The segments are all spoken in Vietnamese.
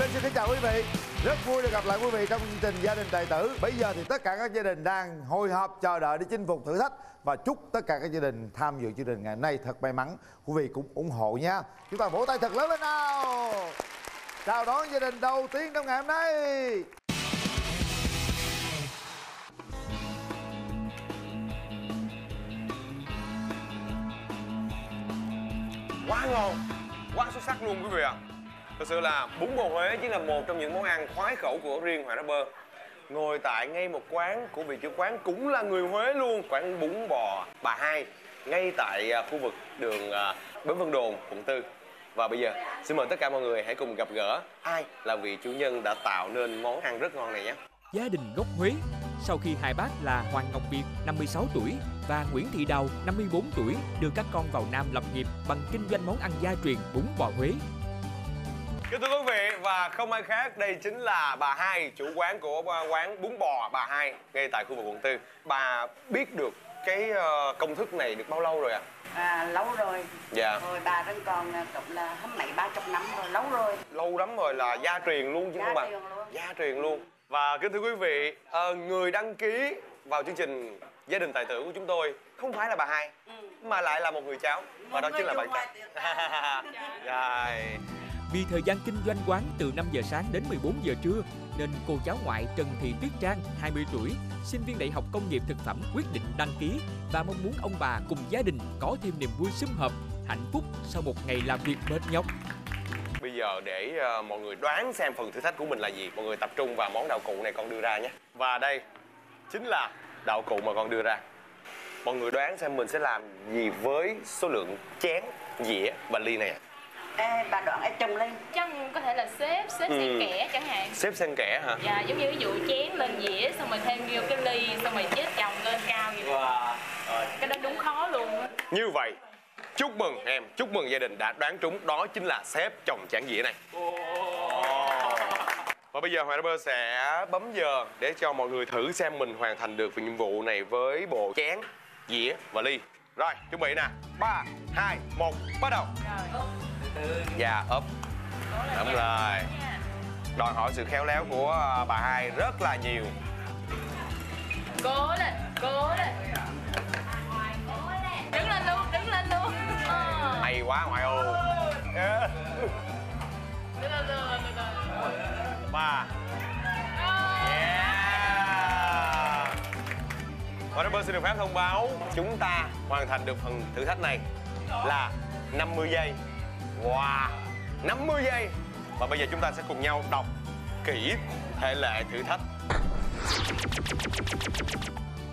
Linh xin kính chào quý vị. Rất vui được gặp lại quý vị trong chương trình Gia đình tài tử. Bây giờ thì tất cả các gia đình đang hồi hộp chờ đợi để chinh phục thử thách. Và chúc tất cả các gia đình tham dự chương trình ngày hôm nay thật may mắn. Quý vị cũng ủng hộ nha. Chúng ta vỗ tay thật lớn lên nào. Chào đón gia đình đầu tiên trong ngày hôm nay. Quá ngon. Quá xuất sắc luôn quý vị ạ thật sự là bún bò huế chỉ là một trong những món ăn khoái khẩu của riêng hoàng bơ. Ngồi tại ngay một quán của vị chủ quán cũng là người huế luôn, quán bún bò bà hai, ngay tại à, khu vực đường à, bến vân đồn, quận tư. Và bây giờ, xin mời tất cả mọi người hãy cùng gặp gỡ ai là vị chủ nhân đã tạo nên món ăn rất ngon này nhé. Gia đình gốc Huế. Sau khi hai bác là Hoàng Ngọc Việt 56 tuổi, và Nguyễn Thị Đào 54 tuổi, đưa các con vào Nam lập nghiệp bằng kinh doanh món ăn gia truyền bún bò Huế. Kính thưa quý vị và không ai khác đây chính là bà hai chủ quán của quán bún bò bà hai ngay tại khu vực quận tư. Bà biết được cái ờ, công thức này được bao lâu rồi ạ? À, lâu rồi. Dạ. Rồi bà vẫn còn à, cũng là hâm mấy ba chục năm rồi lâu rồi. Lâu lắm rồi là gia truyền luôn chứ Gia không bà truyền luôn. gia truyền luôn. Và kính thưa quý vị ờ, người đăng ký vào chương trình gia đình tài tử của chúng tôi không phải là bà hai mà lại là một người cháu. Và đó Ừ. Một chính là bạn trai. Rồi. Vì thời gian kinh doanh quán từ 5 giờ sáng đến 14 giờ trưa nên cô cháu ngoại Trần Thị Tuyết Trang 20 tuổi, sinh viên Đại học Công nghiệp Thực phẩm quyết định đăng ký và mong muốn ông bà cùng gia đình có thêm niềm vui sum họp, hạnh phúc sau một ngày làm việc mệt nhọc. Bây giờ để ờ, mọi người đoán xem phần thử thách của mình là gì. Mọi người tập trung vào món đậu cụ này con đưa ra nhé. Và đây chính là đậu cụ mà con đưa ra. Mọi người đoán xem mình sẽ làm gì với số lượng chén, dĩa và ly này Ê, bà đoạn ấy trồng lên. Chắc có thể là xếp xếp Ừ. xen kẽ chẳng hạn. Xếp xen kẽ hả? dạ giống như ví dụ chén lên dĩa xong rồi thêm vô cái ly xong rồi chết chồng lên cao vậy. Đó. cái đó đúng khó luôn á. Như vậy Chúc mừng em, chúc mừng gia đình đã đoán trúng Đó chính là xếp chồng chản dĩa này. Và bây giờ Hoàng Rapper sẽ bấm giờ Để cho mọi người thử xem mình hoàn thành được nhiệm vụ này Với bộ chén, dĩa và ly rồi, chuẩn bị nè. 3, 2, 1, bắt đầu. Dạ, ốp Đúng rồi. Đòi hỏi sự khéo léo của à, bà hai rất là nhiều. Cố lên, cố lên. Đứng lên luôn, đứng lên luôn. Ờ. Hay quá ngoại ô. Ờ. Đứng lên, đứng đứng lên 3, Và Rapper xin được phép thông báo Chúng ta hoàn thành được phần thử thách này Là 50 giây Wow 50 giây Và bây giờ chúng ta sẽ cùng nhau đọc kỹ thể lệ thử thách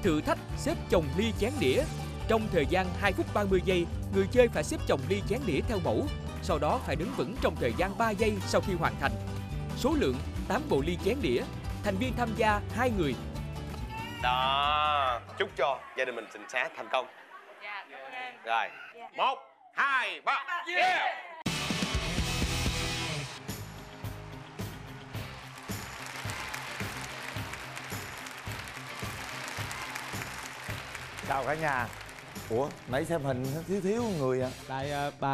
Thử thách xếp chồng ly chén đĩa. Trong thời gian 2 phút 30 giây, người chơi phải xếp chồng ly chén đĩa theo mẫu. Sau đó phải đứng vững trong thời gian 3 giây sau khi hoàn thành. Số lượng 8 bộ ly chén đĩa. Thành viên tham gia 2 người. Đó. Chúc cho gia đình mình sẽ thành công. Dạ cảm ơn em. Rồi. Một hai ba. Yeah. Chào cả nhà Ủa nãy xem hình thiếu thiếu người à. Tại à, bà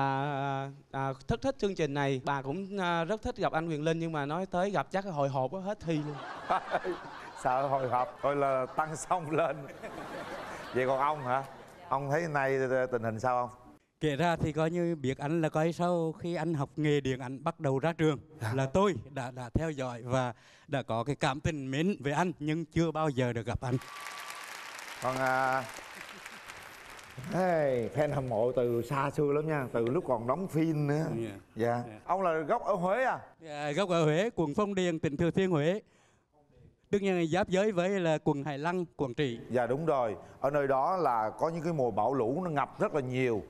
à, thích thích chương trình này, bà cũng à, rất thích gặp anh Quyền Linh nhưng mà nói tới gặp chắc hồi hộp quá hết thi luôn. Sợ hồi hộp Thôi là tăng xong lên. Vậy còn ông hả? Ông thấy nay tình hình sao không? Kể ra thì coi như biết anh là coi sau khi anh học nghề điện ảnh bắt đầu ra trường là tôi đã đã theo dõi và đã có cái cảm tình mến với anh nhưng chưa bao giờ được gặp anh. Còn à... Hey, fan hâm mộ từ xa xưa lắm nha Từ lúc còn đóng phim nữa Yeah. Dạ Ông là gốc ở Huế à À, gốc ở Huế, quận Phong Điền, tỉnh Thừa Thiên Huế. Tất nhiên là giáp giới với là quận Hải Lăng, Quảng Trị. Dạ đúng rồi Ở nơi đó là có những cái mùa bão lũ nó ngập rất là nhiều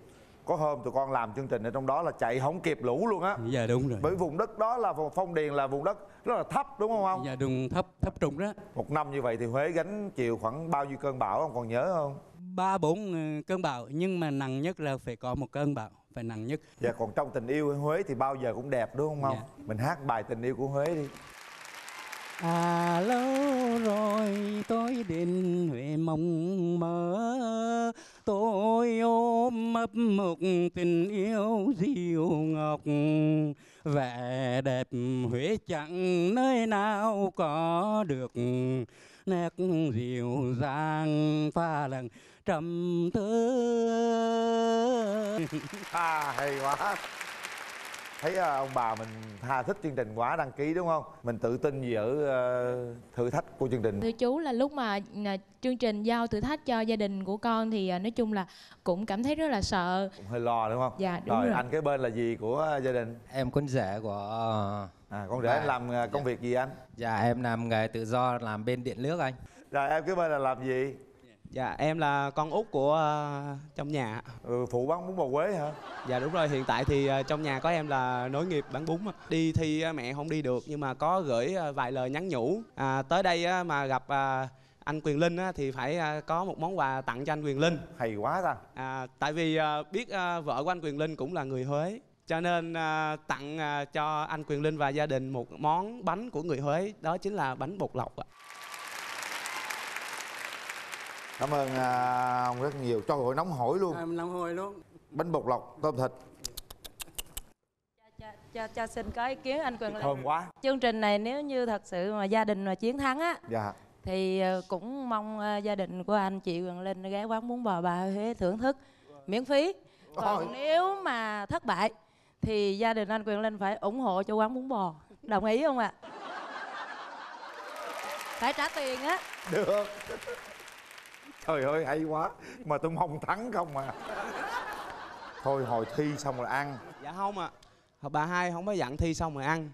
Có hôm tụi con làm chương trình ở trong đó là chạy không kịp lũ luôn á Dạ đúng rồi. Bởi vùng đất đó là Phong Điền là vùng đất rất là thấp đúng không ông? Dạ đúng thấp thấp trũng đó. Một năm như vậy thì Huế gánh chịu khoảng bao nhiêu cơn bão ông còn nhớ không? Ba bốn ờ, cơn bão nhưng mà nặng nhất là phải có một cơn bão, phải nặng nhất. Dạ còn trong tình yêu Huế thì bao giờ cũng đẹp đúng không ông? Dạ. Mình hát bài tình yêu của Huế đi À lâu rồi tôi đến Huế mong mơ Tôi ôm ấp một tình yêu dịu ngọc, vẻ đẹp Huế chẳng nơi nào có được. Nét dịu dàng pha lần trầm thơ à hay quá thấy à, ông bà mình tha thích chương trình quá đăng ký đúng không? Mình tự tin gì ở ờ, thử thách của chương trình? Thưa chú là lúc mà à, chương trình giao thử thách cho gia đình của con thì à, nói chung là cũng cảm thấy rất là sợ. Cũng hơi lo đúng không? Dạ, đúng rồi, rồi. anh cái bên là gì của gia đình? Em con rể của à con rể Dạ. anh làm công việc gì anh? Dạ em làm nghề tự do làm bên điện nước anh. Rồi em cái bên là làm gì dạ em là con út của à, trong nhà ừ, phụ bán bún bò quế hả? Dạ đúng rồi. Hiện tại thì à, trong nhà có em là nối nghiệp bán bún đi thi á, mẹ không đi được nhưng mà có gửi à, vài lời nhắn nhủ. À, tới đây mà gặp à, anh quyền linh á, thì phải à, có một món quà tặng cho anh quyền linh. Hay quá ta. À, tại vì à, biết à, vợ của anh quyền linh cũng là người huế cho nên à, tặng à, cho anh quyền linh và gia đình một món bánh của người huế đó chính là bánh bột lọc ạ cảm ơn à, ông rất nhiều cho hội nóng hổi luôn em làm hồi luôn bánh bột lọc tôm thịt cho, cho, cho xin có ý kiến anh Quyền Linh. thơm quá Chương trình này nếu như thật sự mà gia đình mà chiến thắng á dạ thì ờ, cũng mong ờ, gia đình của anh chị Quyền Linh ghé quán bún bò bà Huế thưởng thức miễn phí. Còn Ôi. nếu mà thất bại thì gia đình anh Quyền Linh phải ủng hộ cho quán bún bò. Đồng ý không ạ? Phải trả tiền á. được trời ơi hay quá. Mà tôi mong thắng không à. Thôi hồi thi xong rồi ăn. Dạ không ạ. Bà hai không có dặn thi xong rồi ăn.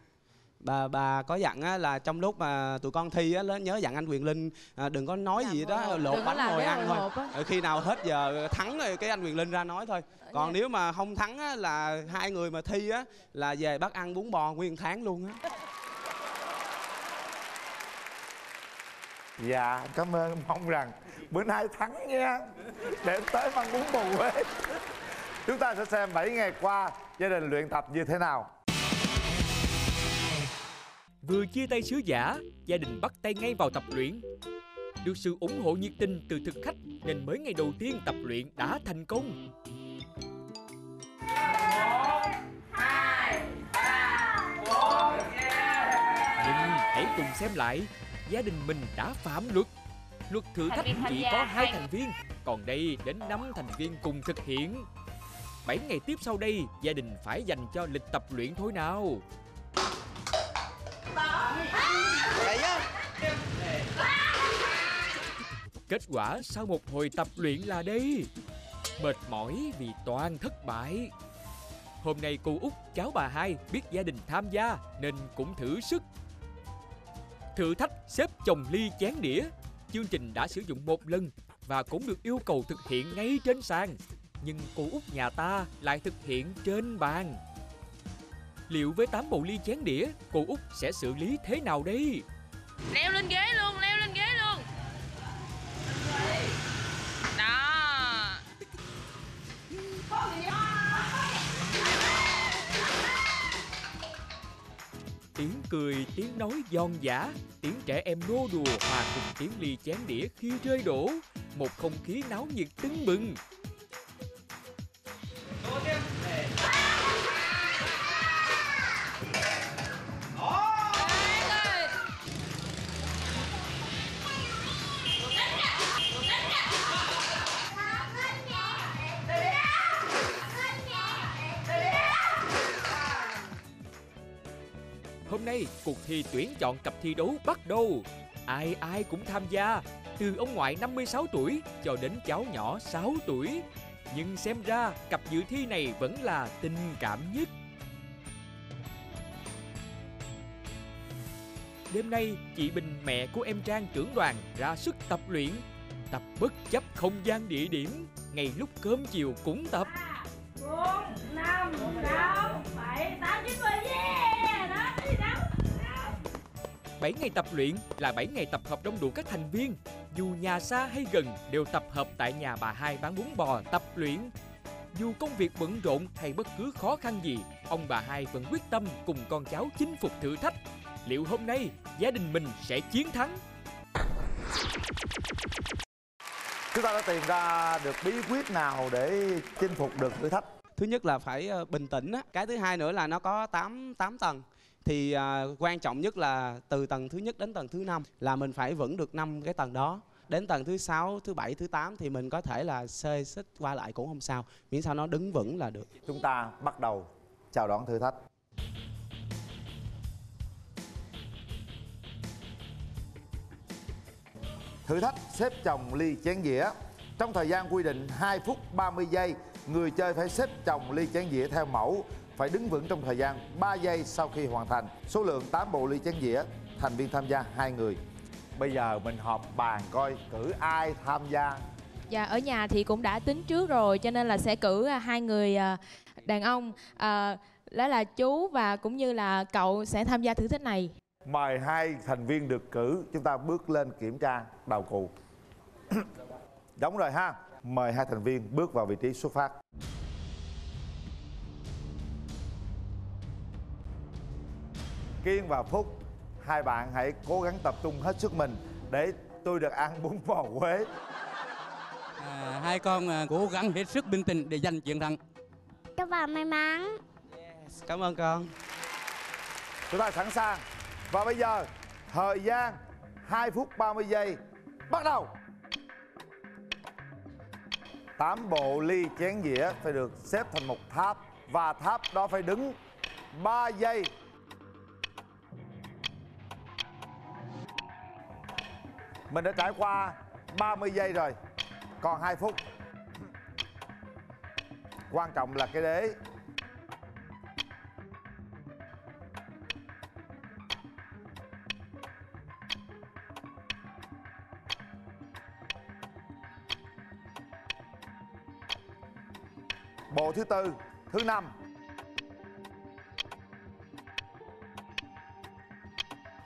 Bà bà có dặn á, là trong lúc mà tụi con thi á, nhớ dặn anh quyền linh à, đừng có nói Làm gì hồi đó hộp, lột đừng bánh ngồi ăn thôi. Rồi khi nào hết giờ thắng rồi cái anh quyền linh ra nói thôi. Còn Dạ. nếu mà không thắng á, là hai người mà thi á là về bắt ăn bún bò nguyên tháng luôn á dạ cảm ơn. Mong rằng bữa nay thắng nha. Để tới mang bún bò quế chúng ta sẽ xem 7 ngày qua gia đình luyện tập như thế nào. Vừa chia tay sứ giả, gia đình bắt tay ngay vào tập luyện. Được sự ủng hộ nhiệt tình từ thực khách nên mới ngày đầu tiên tập luyện đã thành công. Nhưng hãy cùng xem lại, gia đình mình đã phạm luật. Luật thử thách chỉ có hai hai. thành viên, còn đây đến 5 thành viên cùng thực hiện. 7 ngày tiếp sau đây, gia đình phải dành cho lịch tập luyện thôi nào. Kết quả sau một hồi tập luyện là đây Mệt mỏi vì toàn thất bại Hôm nay cô út cháu bà hai biết gia đình tham gia Nên cũng thử sức Thử thách xếp chồng ly chén đĩa. Chương trình đã sử dụng một lần Và cũng được yêu cầu thực hiện ngay trên sàn, Nhưng cô út nhà ta lại thực hiện trên bàn. Liệu với 8 bộ ly chén đĩa Cô út sẽ xử lý thế nào đây? leo lên ghế luôn, leo. Cười, tiếng nói giòn giả, tiếng trẻ em nô đùa hòa cùng tiếng ly chén đĩa khi rơi đổ. Một không khí náo nhiệt tưng bừng. Nay, cuộc thi tuyển chọn cặp thi đấu bắt đầu. Ai ai cũng tham gia, từ ông ngoại 56 tuổi cho đến cháu nhỏ 6 tuổi. Nhưng xem ra, cặp dự thi này vẫn là tình cảm nhất. Đêm nay, chị Bình mẹ của em Trang trưởng đoàn ra sức tập luyện. Tập bất chấp không gian địa điểm, ngay lúc cơm chiều cũng tập. 7 ngày tập luyện là 7 ngày tập hợp đông đủ các thành viên. Dù nhà xa hay gần đều tập hợp tại nhà bà hai bán bún bò tập luyện. Dù công việc bận rộn hay bất cứ khó khăn gì, ông bà hai vẫn quyết tâm cùng con cháu chinh phục thử thách. Liệu hôm nay gia đình mình sẽ chiến thắng? chúng ta đã tìm ra được bí quyết nào để chinh phục được thử thách thứ nhất là phải ờ, bình tĩnh á cái thứ hai nữa là nó có 8 tám tầng thì à, quan trọng nhất là từ tầng thứ nhất đến tầng thứ năm là mình phải vững được năm cái tầng đó. Đến tầng thứ sáu thứ bảy thứ tám thì mình có thể là xê xích qua lại cũng không sao. Miễn sao nó đứng vững là được. Chúng ta bắt đầu. Chào đón thử thách. Thử thách xếp chồng ly chén dĩa. Trong thời gian quy định 2 phút 30 giây Người chơi phải xếp chồng ly chén dĩa theo mẫu. Phải đứng vững trong thời gian 3 giây sau khi hoàn thành. Số lượng 8 bộ ly chén dĩa Thành viên tham gia hai người. Bây giờ mình họp bàn coi cử ai tham gia. Dạ ở nhà thì cũng đã tính trước rồi cho nên là sẽ cử à, hai người à, đàn ông. À, đó là chú và cũng như là cậu sẽ tham gia thử thách này. Mời hai thành viên được cử Chúng ta bước lên kiểm tra đầu cụ. Đúng rồi ha. Mời hai thành viên bước vào vị trí xuất phát Kiên và Phúc. Hai bạn hãy cố gắng tập trung hết sức mình Để tôi được ăn bún bò Huế. À, hai con à, cố gắng hết sức bình tĩnh để giành chiến thắng. Chúc bạn may mắn. Cảm ơn con. Chúng ta sẵn sàng. Và bây giờ Thời gian 2 phút 30 giây. Bắt đầu! 8 bộ ly chén dĩa phải được xếp thành một tháp Và tháp đó phải đứng 3 giây Mình đã trải qua 30 giây rồi Còn 2 phút. Quan trọng là cái đế. Bộ thứ tư, thứ năm.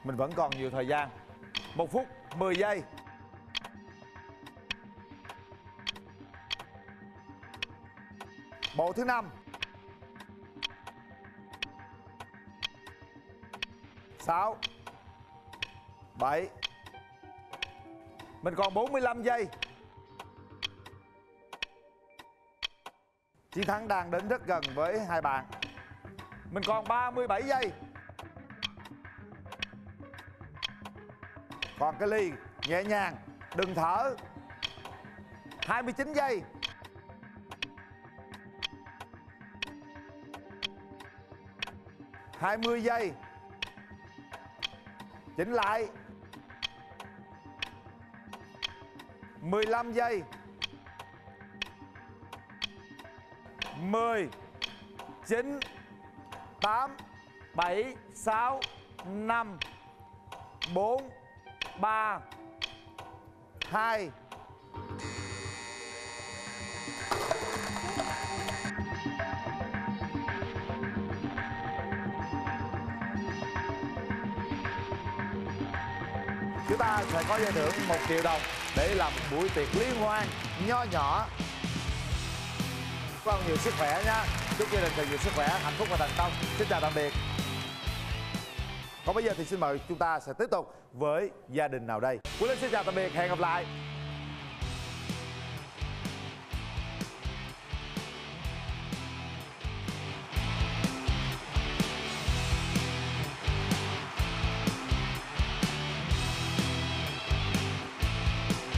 Mình vẫn còn nhiều thời gian. Một phút. 10 giây. Bộ thứ năm. Sáu. Bảy. Mình còn 45 giây. Chiến thắng đang đến rất gần với hai bạn. Mình còn 37 giây. Còn cái ly, nhẹ nhàng, Đừng thở. 29 giây. hai mươi giây. Chỉnh lại. 15 giây. 10 9 8 7 6 5 4 3 2 Chúng ta sẽ có giải thưởng 1 triệu đồng để làm một buổi tiệc liên hoan nho nhỏ. Con nhiều sức khỏe nha. Chúc gia đình thật nhiều sức khỏe, hạnh phúc và thành công. Xin chào tạm biệt. Còn bây giờ thì xin mời chúng ta sẽ tiếp tục với gia đình nào đây? Quý Linh xin chào tạm biệt, hẹn gặp lại.